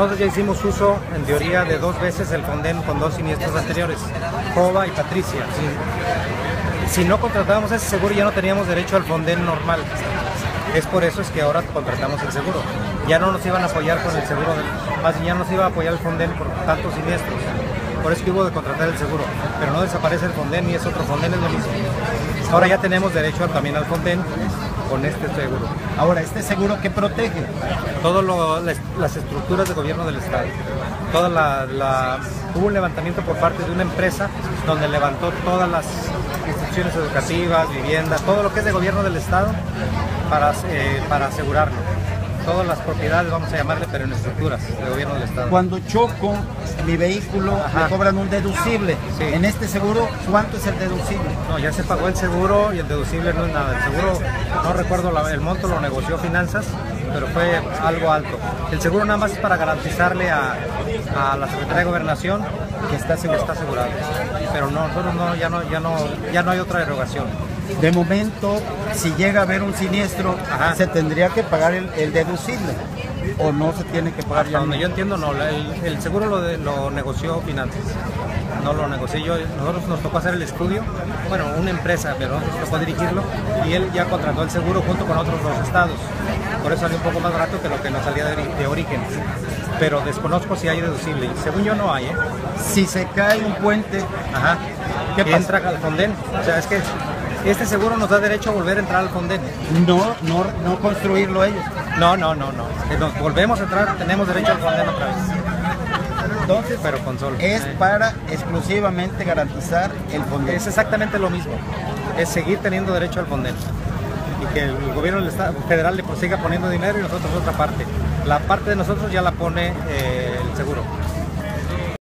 Nosotros ya hicimos uso, en teoría, de dos veces el Fonden con dos siniestros anteriores, Jova y Patricia. Si, no contratábamos ese seguro ya no teníamos derecho al Fonden normal. Es por eso es que ahora contratamos el seguro. Ya no nos iban a apoyar con el seguro, del, más ya no nos iba a apoyar el Fonden por tantos siniestros. Por eso que hubo de contratar el seguro. Pero no desaparece el Fonden ni es otro Fonden, es lo mismo. Ahora ya tenemos derecho también al Fonden con este seguro. Ahora, ¿este seguro qué protege? Todas las estructuras de gobierno del Estado. Toda la, la, hubo un levantamiento por parte de una empresa donde levantó todas las instituciones educativas, viviendas, todo lo que es de gobierno del Estado para, eh, para asegurarlo todas las propiedades, vamos a llamarle, pero en estructuras de gobierno del Estado. Cuando choco mi vehículo, Ajá. me cobran un deducible. Sí. En este seguro, ¿cuánto es el deducible? No, ya se pagó el seguro y el deducible no es nada. El seguro, no recuerdo la, el monto, lo negoció Finanzas, pero fue algo alto. El seguro nada más es para garantizarle a, a la Secretaría de Gobernación que está, está asegurado. Pero no, nosotros no, ya no, ya no, ya no hay otra derogación. De momento, si llega a haber un siniestro, Ajá. se tendría que pagar el, el, deducible o no se tiene que pagar Hasta donde yo entiendo no, el, el seguro lo, de, lo, negoció Finanzas, no lo negocié yo, nosotros nos tocó hacer el estudio, bueno, una empresa, pero nosotros nos tocó dirigirlo y él ya contrató el seguro junto con otros dos estados, por eso salió un poco más barato que lo que nos salía de, de origen, pero desconozco si hay deducible, según yo no hay, ¿eh? Si se cae un puente, Ajá. ¿qué pasa? entra al Fonden, o sea, es que este seguro nos da derecho a volver a entrar al Fonden. No, no, no construirlo ellos. No, no, no, no. Nos volvemos a entrar, tenemos derecho al Fonden otra vez. Entonces, pero con solo. Es eh. para exclusivamente garantizar el Fonden. Es exactamente lo mismo. Es seguir teniendo derecho al Fonden. Y que el gobierno federal le siga poniendo dinero y nosotros otra parte. La parte de nosotros ya la pone eh, el seguro.